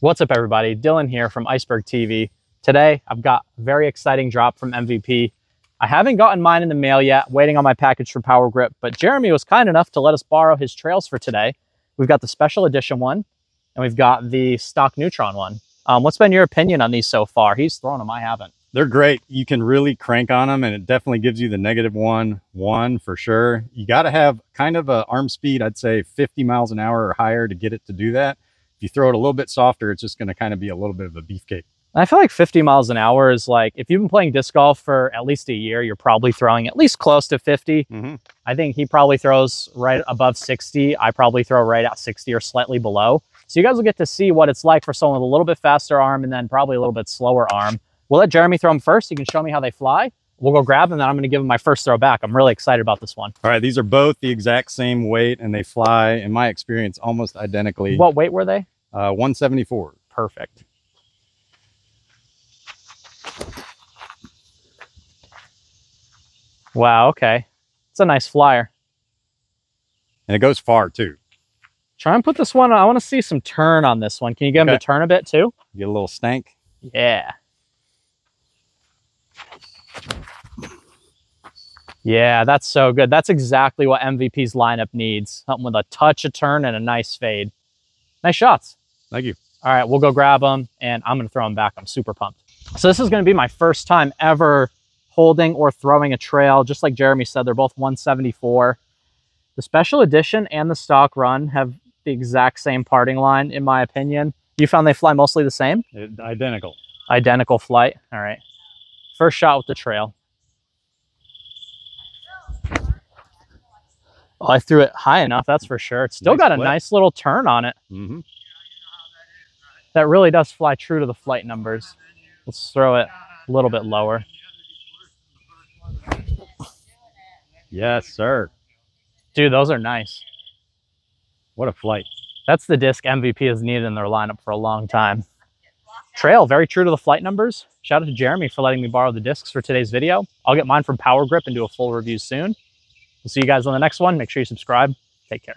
What's up everybody? Dylan here from Iceberg TV. Today I've got a very exciting drop from MVP. I haven't gotten mine in the mail yet, waiting on my package from Powergrip, but Jeremy was kind enough to let us borrow his trails for today. We've got the special edition one and we've got the stock Neutron one. Um, what's been your opinion on these so far? He's thrown them, I haven't. They're great. You can really crank on them and it definitely gives you the negative one, one for sure. You got to have kind of a arm speed, I'd say 50 miles an hour or higher to get it to do that. If you throw it a little bit softer, it's just going to kind of be a little bit of a beefcake. I feel like 50 miles an hour is like, if you've been playing disc golf for at least a year, you're probably throwing at least close to 50. Mm-hmm. I think he probably throws right above 60. I probably throw right at 60 or slightly below. So you guys will get to see what it's like for someone with a little bit faster arm and then probably a little bit slower arm. We'll let Jeremy throw them first. He can show me how they fly. We'll go grab them, and then I'm going to give them my first throw back. I'm really excited about this one. All right, these are both the exact same weight, and they fly, in my experience, almost identically. What weight were they? Uh, 174. Perfect. Wow, okay. It's a nice flyer. And it goes far, too. Try and put this one, I want to see some turn on this one. Can you get him to turn a bit too? Get a little stank. Yeah. Yeah, that's so good. That's exactly what MVP's lineup needs. Something with a touch of turn and a nice fade. Nice shots. Thank you. All right, we'll go grab them and I'm going to throw them back. I'm super pumped. So this is going to be my first time ever holding or throwing a trail. Just like Jeremy said, they're both 174. The special edition and the stock run have the exact same parting line, in my opinion. You found they fly mostly the same? It- identical. Identical flight. All right. First shot with the trail. Well, I threw it high enough, that's for sure. It's still Nice got a flip. nice little turn on it. Mm-hmm. That really does fly true to the flight numbers. Let's throw it a little bit lower. Yes, sir. Dude, those are nice. What a flight. That's the disc MVP has needed in their lineup for a long time. Trail, very true to the flight numbers. Shout out to Jeremy for letting me borrow the discs for today's video. I'll get mine from Powergrip and do a full review soon. We'll see you guys on the next one. Make sure you subscribe. Take care.